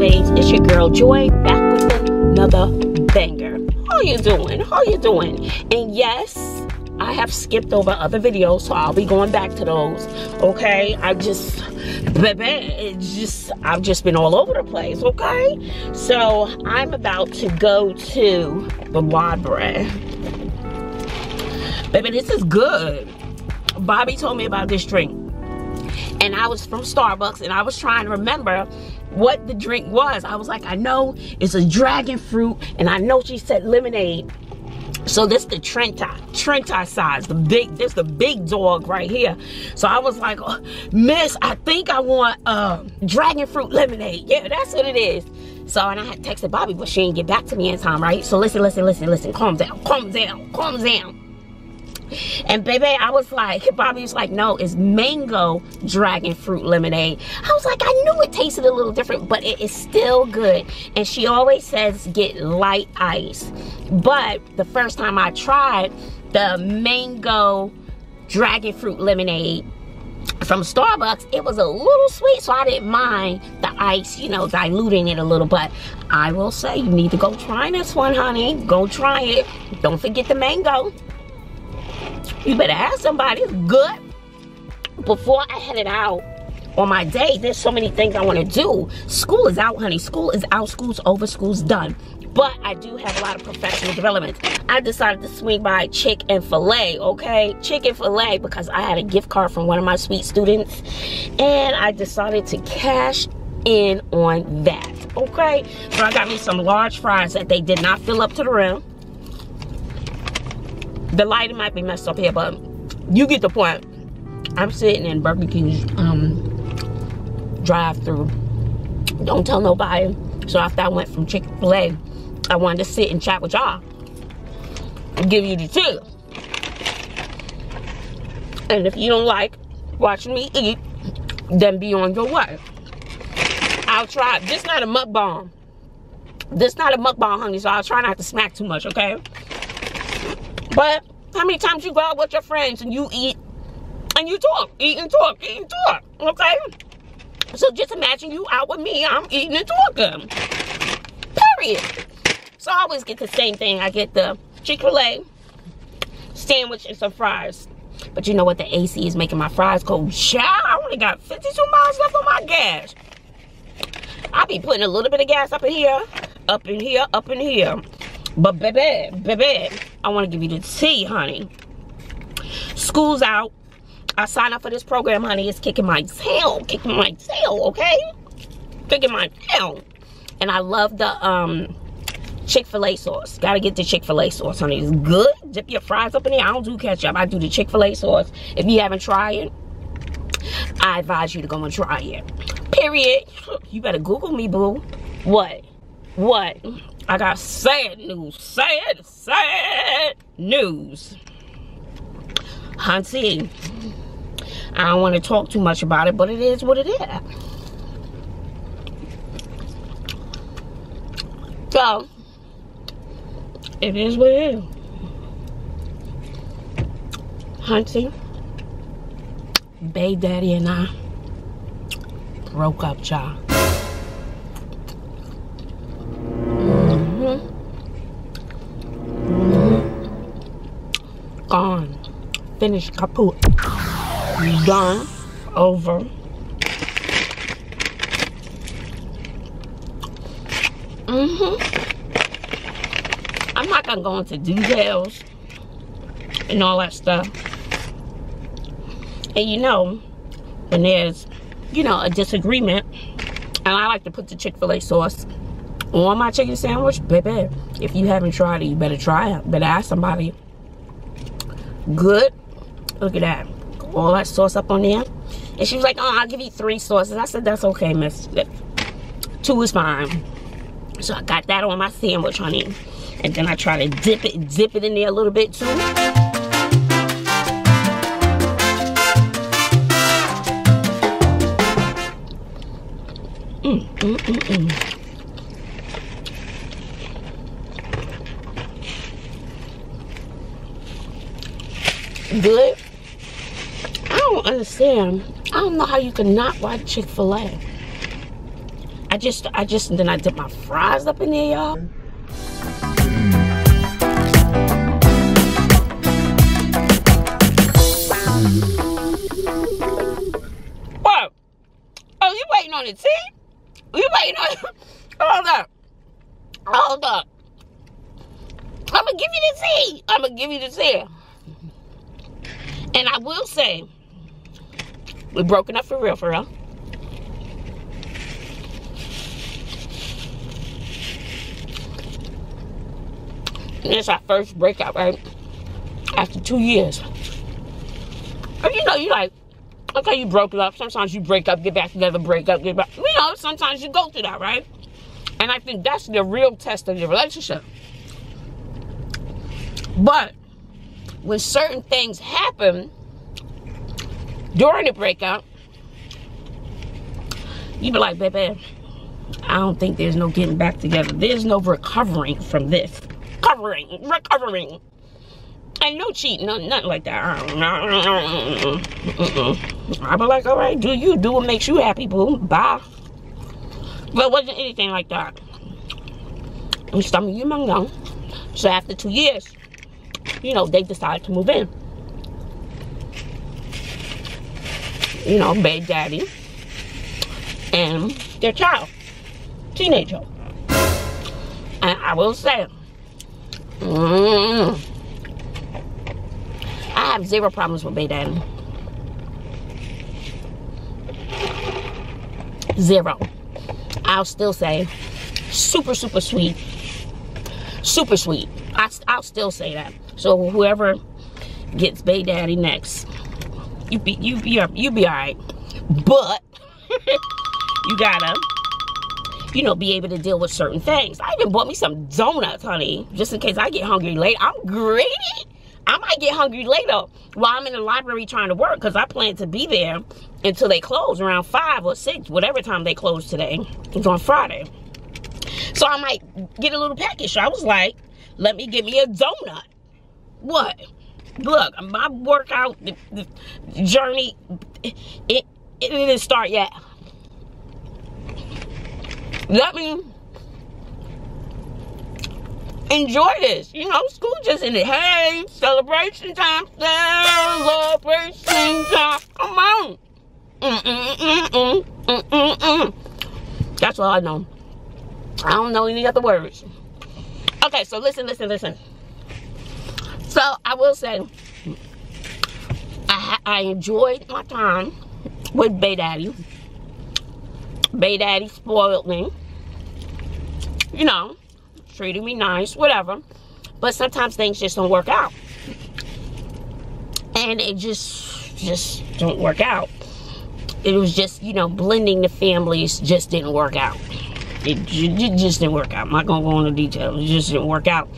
babes it's your girl joy back with another banger how you doing how you doing and yes I have skipped over other videos, so I'll be going back to those. Okay, I just, baby, it's just, I've just been all over the place. Okay, so I'm about to go to the library. Baby, this is good. Bobbi told me about this drink, and I was from Starbucks, and I was trying to remember what the drink was. I was like, I know it's a dragon fruit, and I know she said lemonade so this the Trenta, Trenta size, the big, this the big dog right here. So I was like, oh, Miss, I think I want uh, dragon fruit lemonade. Yeah, that's what it is. So and I had texted Bobbi, but she didn't get back to me in time, right? So listen, listen, listen, listen, calm down, calm down, calm down. And baby, I was like, Bobbi was like, no, it's mango dragon fruit lemonade. I was like, I knew it tasted a little different, but it is still good. And she always says get light ice. But the first time I tried the mango dragon fruit lemonade from Starbucks, it was a little sweet, so I didn't mind the ice, you know, diluting it a little. But I will say, you need to go try this one, honey. Go try it. Don't forget the mango. You better ask somebody. Good. Before I headed out on my day, there's so many things I want to do. School is out, honey. School is out. School's over. School's done. But I do have a lot of professional development. I decided to swing by Chick-fil-A, okay? Chick-fil-A because I had a gift card from one of my sweet students. And I decided to cash in on that, okay? So I got me some large fries that they did not fill up to the rim the lighting might be messed up here, but you get the point. I'm sitting in Burger King's um, drive-through. Don't tell nobody. So after I went from Chick-fil-A, I wanted to sit and chat with y'all. Give you the tip. And if you don't like watching me eat, then be on your way. I'll try. This not a mukbang. This not a mukbang, honey, so I'll try not to smack too much, okay? But how many times you go out with your friends and you eat and you talk, eat and talk, eat and talk, okay? So just imagine you out with me, I'm eating and talking. Period. So I always get the same thing. I get the Chick-fil-A sandwich and some fries. But you know what? The AC is making my fries cold. Child, I only got 52 miles left on my gas. I'll be putting a little bit of gas up in here, up in here, up in here. But baby, baby, I want to give you the tea, honey. School's out. I signed up for this program, honey. It's kicking my tail, kicking my tail, okay? Kicking my tail. And I love the um Chick-fil-A sauce. Gotta get the Chick-fil-A sauce, honey. It's good. Dip your fries up in there. I don't do ketchup. I do the Chick-fil-A sauce. If you haven't tried it, I advise you to go and try it. Period. You better Google me, boo. What? What? I got sad news. Sad, sad news. Hunty, I don't want to talk too much about it, but it is what it is. So, it is what it is. Hunty, Bay Daddy and I broke up, y'all. Gone. Finished, kaput. Done. Over. Mm-hmm. I'm not gonna go into details and all that stuff. And you know, when there's, you know, a disagreement, and I like to put the Chick-fil-A sauce on my chicken sandwich, baby, if you haven't tried it, you better try it. Better ask somebody good. Look at that. All that sauce up on there. And she was like, oh, I'll give you three sauces. I said, that's okay, miss. Two is fine. So I got that on my sandwich, honey. And then I try to dip it, dip it in there a little bit too. Mm, mm, mm, mm. Good. I don't understand. I don't know how you can not like Chick-fil-A. I just, I just, then I dip my fries up in there, y'all. What? Oh, you waiting on the tea? You waiting on it? Hold up. Hold up. I'm gonna give you the tea. I'm gonna give you the tea. And I will say, we're broken up for real, for real. It's our first breakup, right? After two years. And you know, you like, okay, you broke up. Sometimes you break up, get back together, break up, get back. You know, sometimes you go through that, right? And I think that's the real test of your relationship. But when certain things happen during the breakup, you be like, baby, I don't think there's no getting back together. There's no recovering from this. Recovering, recovering. And no cheating, no, nothing like that. I be like, all right, do you do what makes you happy, boo. Bye. But it wasn't anything like that. And some of you might know. So after two years, you know, they decided to move in. You know, baby daddy and their child, teenager. And I will say, mm, I have zero problems with baby daddy. Zero. I'll still say, super, super sweet. Super sweet. I, I'll still say that. So whoever gets Bay Daddy next, you be you be you be alright. But you gotta, you know, be able to deal with certain things. I even bought me some donuts, honey, just in case I get hungry late. I'm greedy. I might get hungry later while I'm in the library trying to work because I plan to be there until they close around five or six, whatever time they close today. It's on Friday. So I might get a little package. So I was like, let me get me a donut. What? Look, my workout the, the journey, it, it, didn't start yet. Let me enjoy this. You know, school just in the Hey, celebration time, celebration time. Come on. Mm -mm -mm, mm, mm, mm That's all I know. I don't know any other words. Okay, so listen, listen, listen. So I will say, I, I enjoyed my time with Bay Daddy. Bay Daddy spoiled me. You know, treated me nice, whatever. But sometimes things just don't work out. And it just, just don't work out. It was just, you know, blending the families just didn't work out. It, it just didn't work out. I'm not going to go into details. It just didn't work out.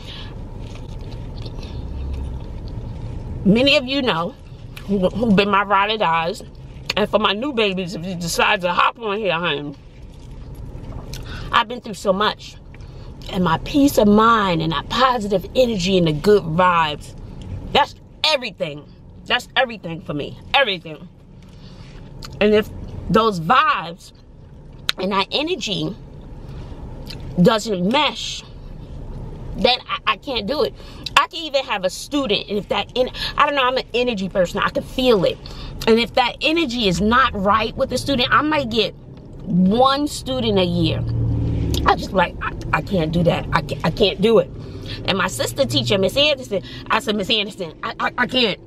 Many of you know who, who've been my ride or dies. And for my new babies, if you decide to hop on here, honey, I've been through so much. And my peace of mind and that positive energy and the good vibes, that's everything. That's everything for me. Everything. And if those vibes and that energy doesn't mesh, then I, I, can't do it. I can even have a student, and if that, in, I don't know, I'm an energy person. I can feel it. And if that energy is not right with the student, I might get one student a year. I just like, I, I can't do that. I can't, I can't do it. And my sister teacher, Miss Anderson, I said, Miss Anderson, I, I, I can't.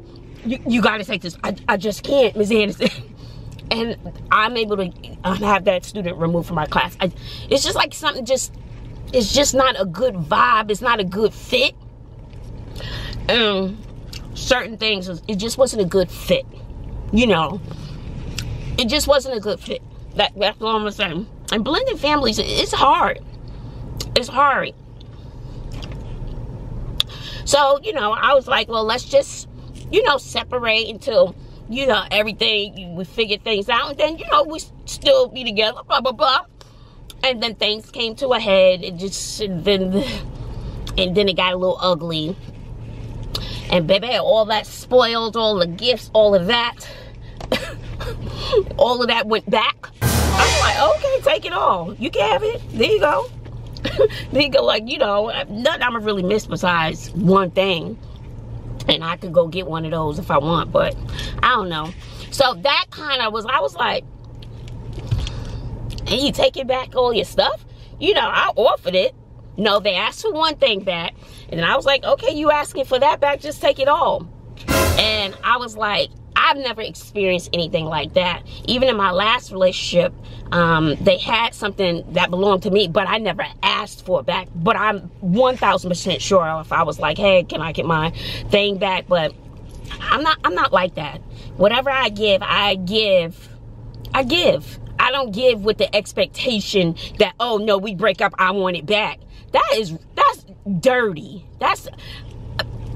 You, you got to take this. I, I just can't, Miss Anderson. and I'm able to um, have that student removed from my class. I, it's just like something just, it's just not a good vibe. It's not a good fit. Um, certain things, it just wasn't a good fit. You know, it just wasn't a good fit. That, that's all I'm saying. And blended families, it's hard. It's hard. So, you know, I was like, well, let's just, you know, separate until you know, everything, we figure things out, and then, you know, we still be together, blah, blah, blah. And then things came to a head, and just, then, and then it got a little ugly. And baby, all that spoiled, all the gifts, all of that, all of that went back. I'm like, okay, take it all. You can have it. There you go. there you go. Like, you know, nothing I'm gonna really miss besides one thing. And I could go get one of those if I want, but I don't know. So that kind of was, I was like, and you take it back all your stuff? You know, I offered it. No, they asked for one thing back. And I was like, okay, you asking for that back, just take it all. And I was like, I've never experienced anything like that. Even in my last relationship, um, they had something that belonged to me, but I never asked for it back. But I'm 1000% sure if I was like, hey, can I get my thing back? But I'm not, I'm not like that. Whatever I give, I give, I give. I don't give with the expectation that, oh no, we break up, I want it back. That is, that's dirty. That's,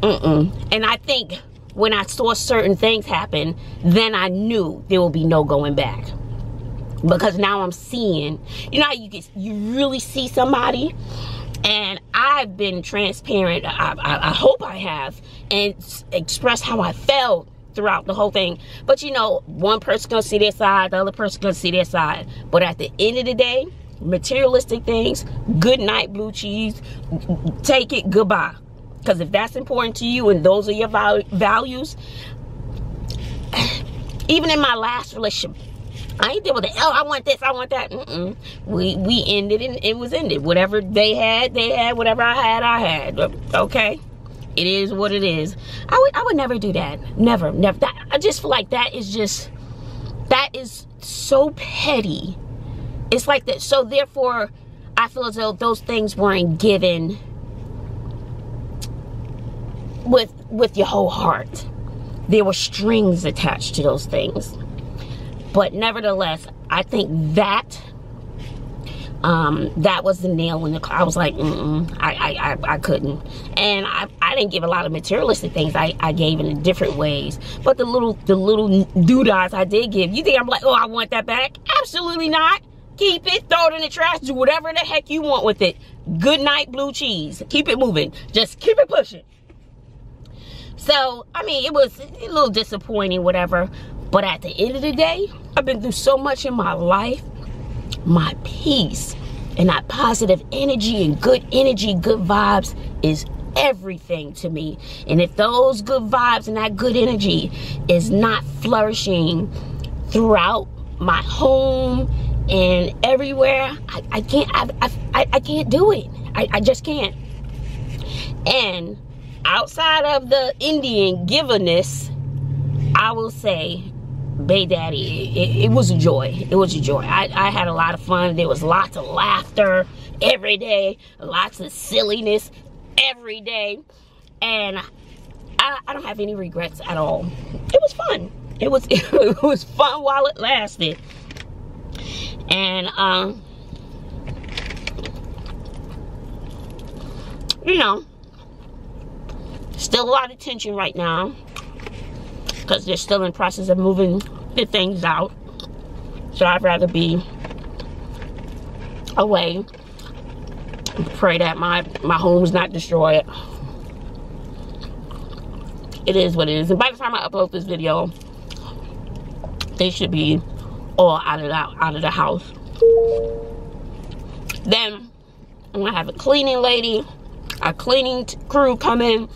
mm-mm. And I think when I saw certain things happen, then I knew there will be no going back. Because now I'm seeing, you know, you can, you really see somebody, and I've been transparent. I, I, I hope I have, and express how I felt throughout the whole thing. But you know, one person gonna see their side, the other person gonna see their side. But at the end of the day, materialistic things, good night, blue cheese, take it, goodbye. Because if that's important to you and those are your values, even in my last relationship, I ain't deal with it. Oh, I want this, I want that. Mm -mm. We we ended and it was ended. Whatever they had, they had. Whatever I had, I had. Okay, it is what it is. I would I would never do that. Never, never. That I just feel like that is just that is so petty. It's like that. So therefore, I feel as though those things weren't given with with your whole heart. There were strings attached to those things. But nevertheless, I think that um, that was the nail in the car. I was like, mm I, I, I, I, couldn't. And I, I didn't give a lot of materialistic things. I, I gave in different ways. But the little, the little doodads I did give, you think I'm like, oh, I want that back? Absolutely not. Keep it, throw it in the trash, do whatever the heck you want with it. Good night, blue cheese. Keep it moving. Just keep it pushing. So, I mean, it was a little disappointing, whatever. But at the end of the day, I've been through so much in my life. My peace and that positive energy and good energy, good vibes is everything to me. And if those good vibes and that good energy is not flourishing throughout my home and everywhere, I, I can't I, I, I can't do it. I, I just can't. And outside of the Indian giverness, I will say, Bay Daddy, it, it, was a joy. It was a joy. I, I had a lot of fun. There was lots of laughter every day, lots of silliness every day. And I, I don't have any regrets at all. It was fun. It was it was fun while it lasted. And um you know, Still a lot of tension right now because they're still in process of moving the things out. So I'd rather be away. Pray that my, my home's not destroyed. It is what it is. And by the time I upload this video, they should be all out of the, out of the house. Then I'm gonna have a cleaning lady, a cleaning crew come in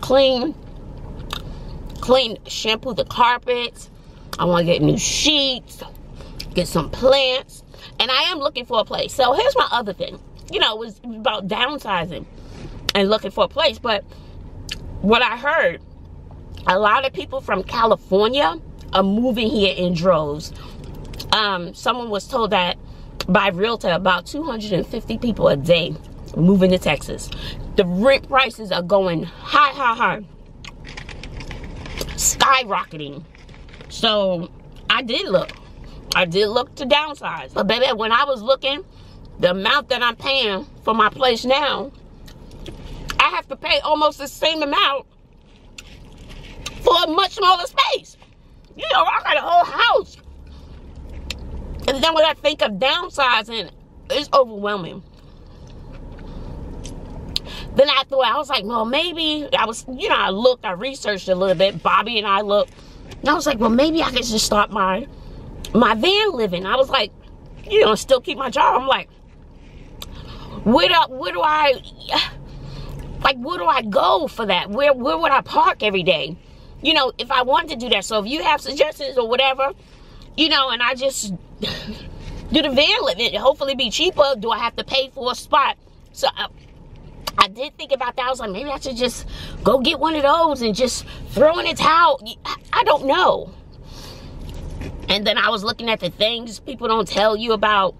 clean, clean, shampoo the carpets. I want to get new sheets, get some plants, and I am looking for a place. So here's my other thing. You know, it was about downsizing and looking for a place. But what I heard, a lot of people from California are moving here in droves. Um, someone was told that by Realtor about 250 people a day moving to Texas. The rent prices are going high, high, high. Skyrocketing. So I did look. I did look to downsize. But baby, when I was looking, the amount that I'm paying for my place now, I have to pay almost the same amount for a much smaller space. You know, I got a whole house. And then when I think of downsizing, it's overwhelming. Then I thought, I was like, well, maybe I was, you know, I looked, I researched a little bit. Bobbi and I looked. And I was like, well, maybe I could just start my my van living. I was like, you know, still keep my job. I'm like, where do, where do I, like, where do I go for that? Where, where would I park every day? You know, if I wanted to do that. So if you have suggestions or whatever, you know, and I just do the van living, hopefully be cheaper. Do I have to pay for a spot? So uh, I, did think about that. I was like, maybe I should just go get one of those and just throw in a towel. I don't know. And then I was looking at the things people don't tell you about,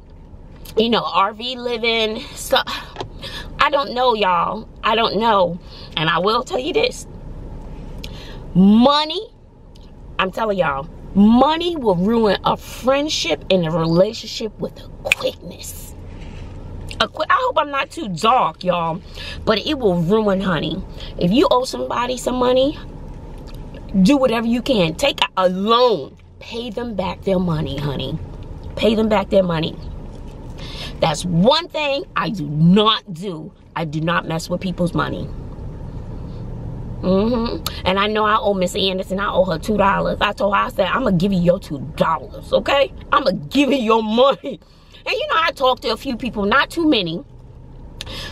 you know, RV living. So I don't know, y'all. I don't know. And I will tell you this. Money, I'm telling y'all, money will ruin a friendship and a relationship with quickness. A quick, I hope I'm not too dark, y'all, but it will ruin, honey. If you owe somebody some money, do whatever you can. Take a loan. Pay them back their money, honey. Pay them back their money. That's one thing I do not do. I do not mess with people's money. Mm-hmm. And I know I owe Miss Anderson, I owe her two dollars. I told her, I said, I'm gonna give you your two dollars, okay? I'm gonna give you your money. And you know, I talked to a few people, not too many.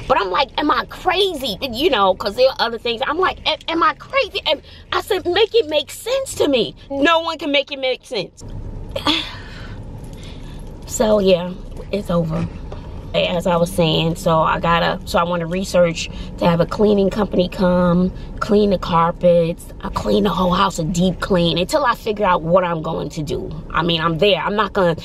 But I'm like, am I crazy? You know, because there are other things. I'm like, am I crazy? And I said, make it make sense to me. No one can make it make sense. so yeah, it's over as I was saying. So I gotta, so I want to research to have a cleaning company come, clean the carpets, I clean the whole house, a deep clean, until I figure out what I'm going to do. I mean, I'm there. I'm not gonna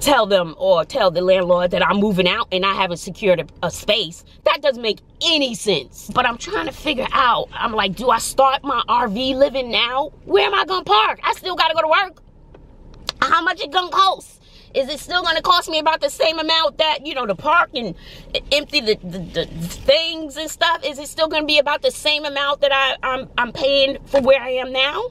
tell them or tell the landlord that I'm moving out and I haven't secured a, a space. That doesn't make any sense. But I'm trying to figure out, I'm like, do I start my RV living now? Where am I gonna park? I still gotta go to work. How much it gonna cost? Is it still going to cost me about the same amount that, you know, to park and empty the, the, the things and stuff? Is it still going to be about the same amount that I, I'm, I'm paying for where I am now?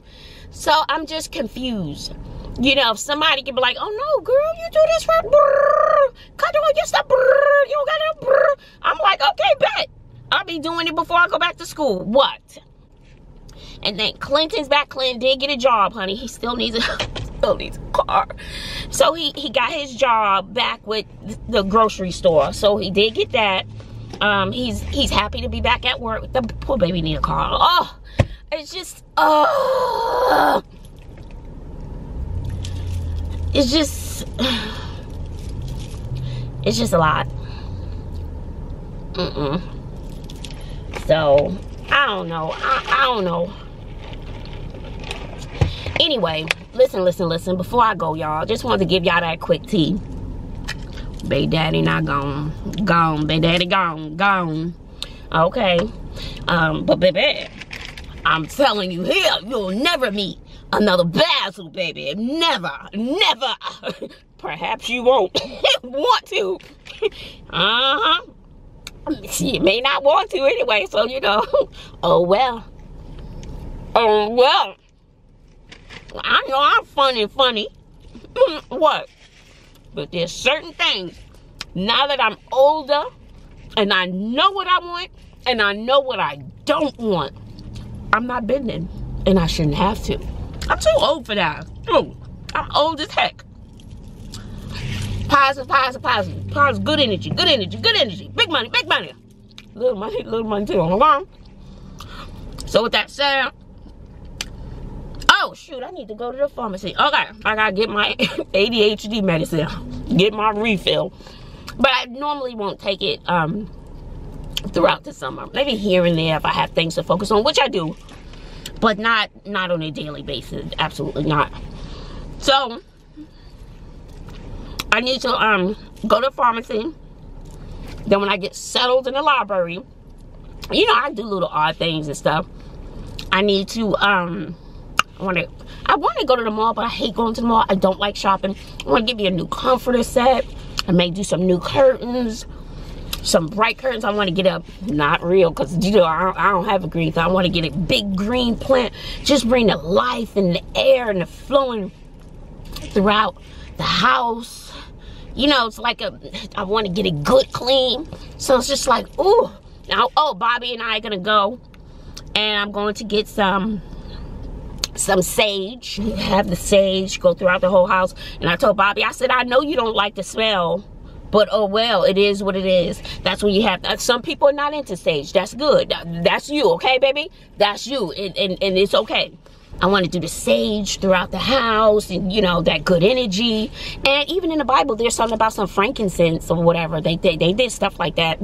So I'm just confused. You know, if somebody can be like, oh no, girl, you do this right, brrr, cut on your stuff, brrr, you gotta, brrr. I'm like, okay, bet. I'll be doing it before I go back to school. What? And then Clinton's back. Clinton did get a job, honey. He still needs a a car. So he, he got his job back with the grocery store. So he did get that. Um, he's he's happy to be back at work. The poor baby need a car. Oh, it's just oh, it's just it's just a lot. Mm mm. So I don't know. I, I don't know. Anyway, listen, listen, listen. Before I go, y'all, just wanted to give y'all that quick tea. Bay Daddy not gone. Gone. Bay Daddy gone. Gone. Okay. Um, but baby, I'm telling you here, you'll never meet another Bazzle, baby. Never. Never. Perhaps you won't want to. uh-huh. She may not want to anyway, so you know. oh well. Oh well. I know I'm funny, funny. Mm, what? But there's certain things, now that I'm older, and I know what I want, and I know what I don't want, I'm not bending, and I shouldn't have to. I'm too old for that. Oh, I'm old as heck. Positive, positive, positive. Positive, good energy, good energy, good energy. Big money, big money. Little money, little money too. Hold on. So with that said, Oh, shoot, I need to go to the pharmacy. Okay, I gotta get my ADHD medicine, get my refill. But I normally won't take it um, throughout the summer. Maybe here and there if I have things to focus on, which I do. But not, not on a daily basis. Absolutely not. So, I need to um, go to the pharmacy. Then when I get settled in the library, you know, I do little odd things and stuff. I need to um, I want to I want to go to the mall, but I hate going to the mall. I don't like shopping. I want to give me a new comforter set. I may do some new curtains, some bright curtains. I want to get a, not real, because, you know, I don't, I don't have a green thumb. I want to get a big green plant. Just bring the life and the air and the flowing throughout the house. You know, it's like a, I want to get it good clean. So it's just like, ooh. Now, oh, Bobbi and I are to go. And I'm going to get some some sage. Have the sage go throughout the whole house. And I told Bobbi, I said, I know you don't like the smell but oh well, it is what it is. That's when you have, uh, some people are not into sage. That's good. That's you, okay, baby? That's you, and, and, and it's okay. I want to do the sage throughout the house and, you know, that good energy. And even in the Bible, there's something about some frankincense or whatever. They, they, they did stuff like that.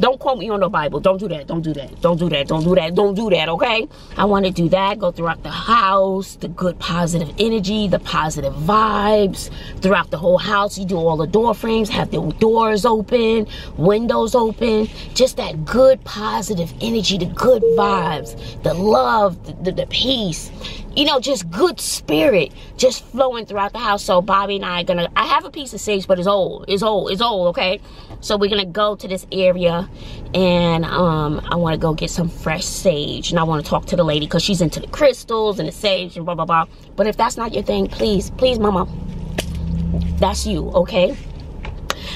Don't quote me on the Bible. Don't do that. Don't do that. Don't do that. Don't do that. Don't do that, okay? I want to do that. Go throughout the house, the good positive energy, the positive vibes throughout the whole house. You do all the door frames, have the doors open, windows open. Just that good positive energy, the good vibes, the love, the, the, the peace you know, just good spirit just flowing throughout the house. So Bobbi and I are gonna, I have a piece of sage, but it's old. It's old. It's old, okay? So we're gonna go to this area and um, I wanna go get some fresh sage. And I wanna talk to the lady because she's into the crystals and the sage and blah, blah, blah. But if that's not your thing, please, please, mama, that's you, okay?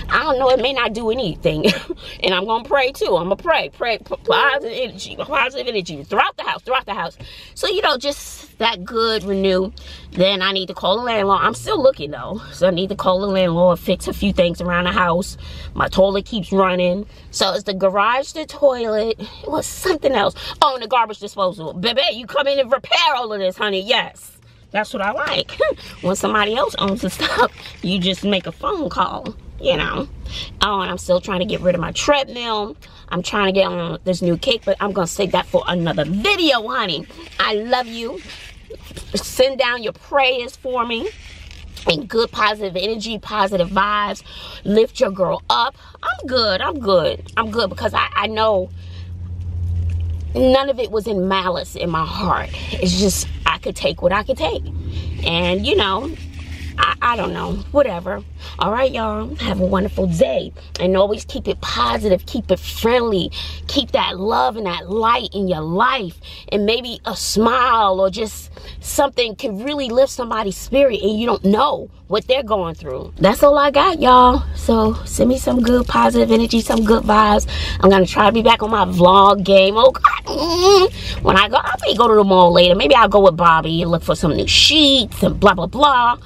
I don't know, it may not do anything. and I'm gonna pray too. I'm gonna pray, pray, positive energy, positive energy throughout the house, throughout the house. So, you know, just that good renew. Then I need to call the landlord. I'm still looking though. So I need to call the landlord, fix a few things around the house. My toilet keeps running. So it's the garage, the toilet. It was something else. Oh, and the garbage disposal. Baby, you come in and repair all of this, honey. Yes. That's what I like. when somebody else owns the stuff, you just make a phone call you know. Oh, and I'm still trying to get rid of my treadmill. I'm trying to get on this new cake, but I'm going to save that for another video, honey. I love you. Send down your prayers for me and good positive energy, positive vibes. Lift your girl up. I'm good. I'm good. I'm good because I, I know none of it was in malice in my heart. It's just I could take what I could take. And, you know, I, I don't know. Whatever. All right, y'all. Have a wonderful day. And always keep it positive. Keep it friendly. Keep that love and that light in your life. And maybe a smile or just something can really lift somebody's spirit and you don't know what they're going through. That's all I got, y'all. So send me some good positive energy, some good vibes. I'm going to try to be back on my vlog game. Oh, God. Mm. When I go, I may go to the mall later. Maybe I'll go with Bobbi and look for some new sheets and blah, blah, blah.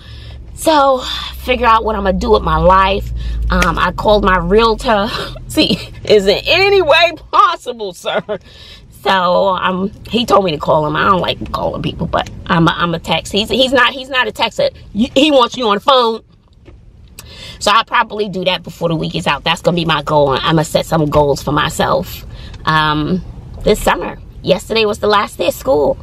So, figure out what I'm gonna do with my life. Um, I called my realtor. See, is it any way possible, sir? So um, he told me to call him. I don't like calling people, but I'm a, I'm a text. He's he's not he's not a texter. He wants you on the phone. So I'll probably do that before the week is out. That's gonna be my goal. I'm gonna set some goals for myself um, this summer. Yesterday was the last day of school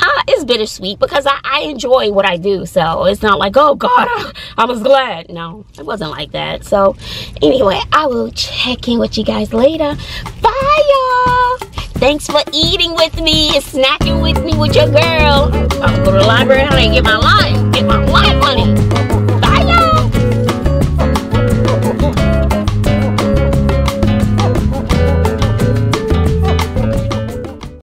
uh, it's bittersweet because I, I, enjoy what I do. So it's not like, oh God, I, I was glad. No, it wasn't like that. So anyway, I will check in with you guys later. Bye, y'all. Thanks for eating with me and snacking with me with your girl. I'll go to the library and get my life, Get my line.